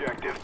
objective.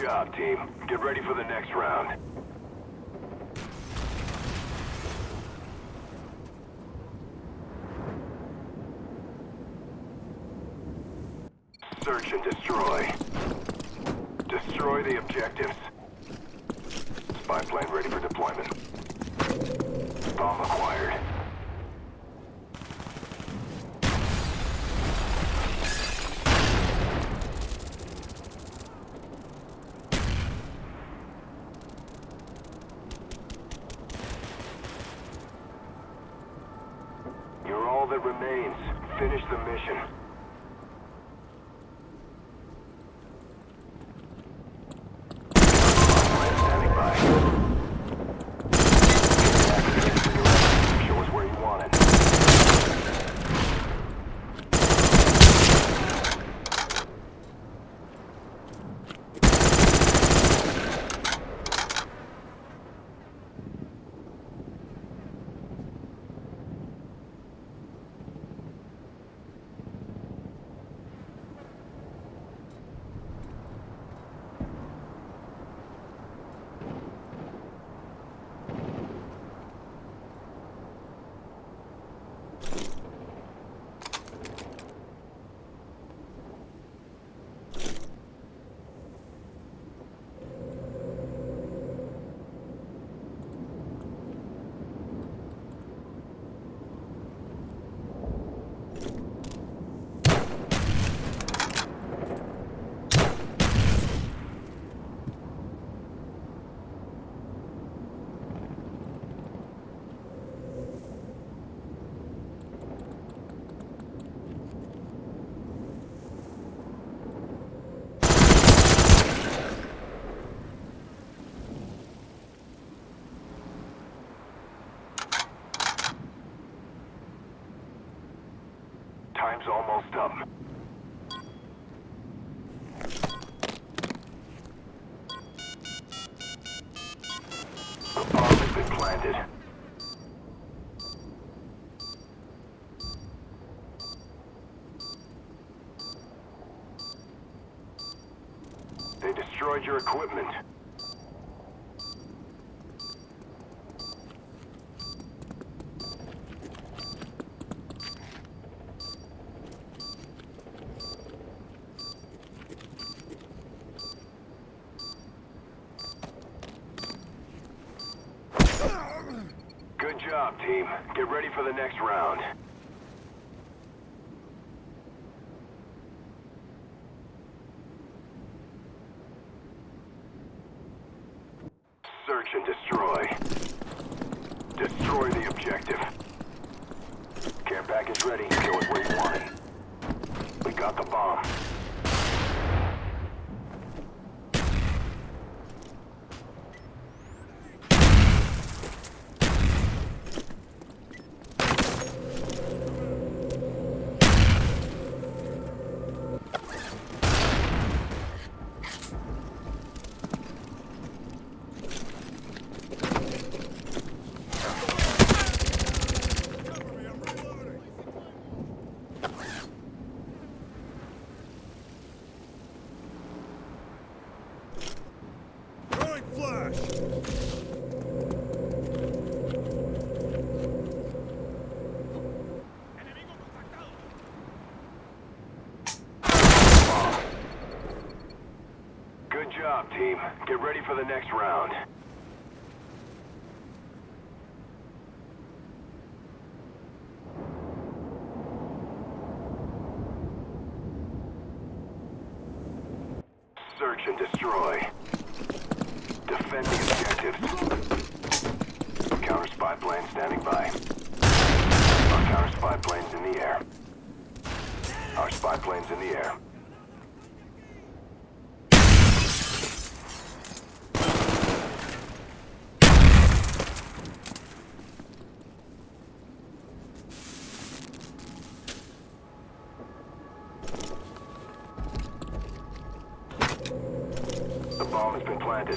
Job, team. Get ready for the next round. Search and destroy. Destroy the objectives. Spy plane ready for deployment. Bomb acquired. Remains. Finish the mission. Standing by. Show us where you want it. Time's almost up. The bomb has been planted. They destroyed your equipment. Job, team. Get ready for the next round. Search and destroy. Destroy the objective. Care package is ready. Show us where you want it. We got the bomb. Throwing flash! Good job, job, team. Get ready for the next round. Search and destroy. Defend the objectives. Counter spy plane standing by. Our counter spy plane's in the air. Our spy plane's in the air. The bomb has been planted.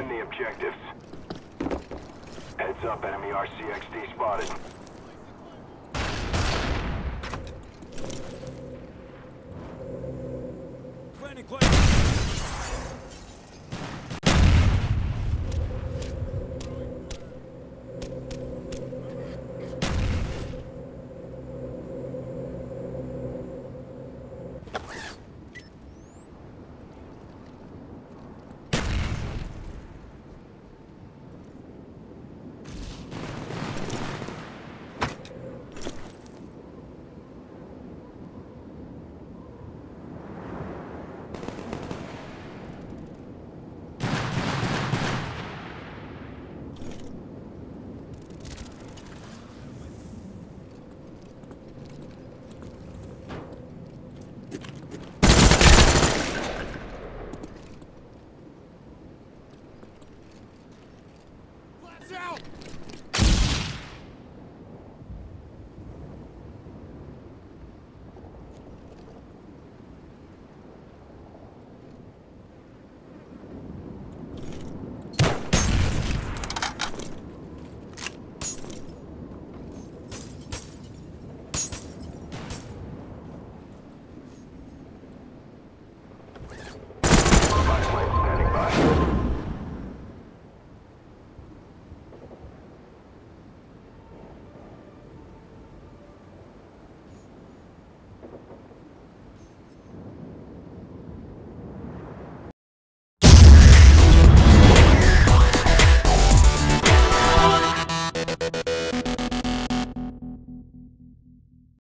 Defend the objectives. Heads up, enemy RCXD spotted. Planning, planning. out!